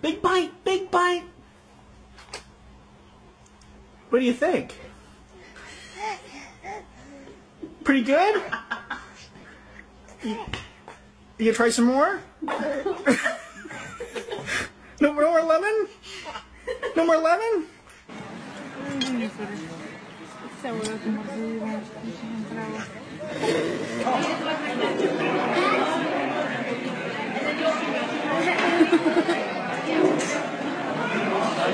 Big bite, big bite. What do you think? Pretty good? You, you gonna try some more? no, no more lemon? No more lemon?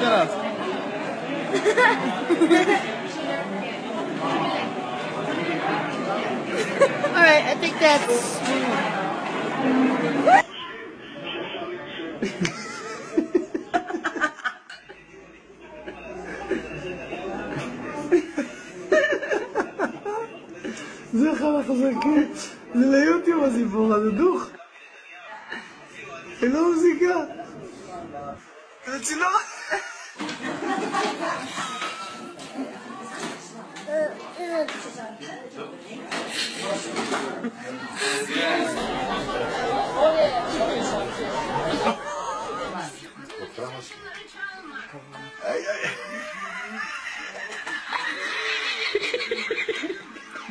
Alright, I think that's. זה חלה חזקה. זה ליוטיוב הסיפור הזה, דוך. לא מוזיקה. Kılıcına bak.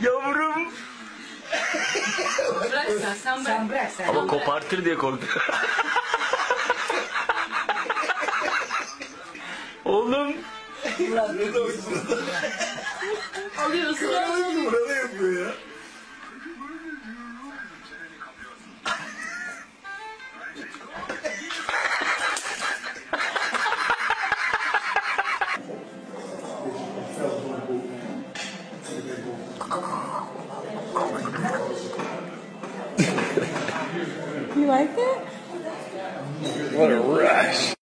Yavrum. Bırak sen, bırak. Ama kopartır diye korktum. Oğlum. Burada yapıyor ya. You like it? What a rush.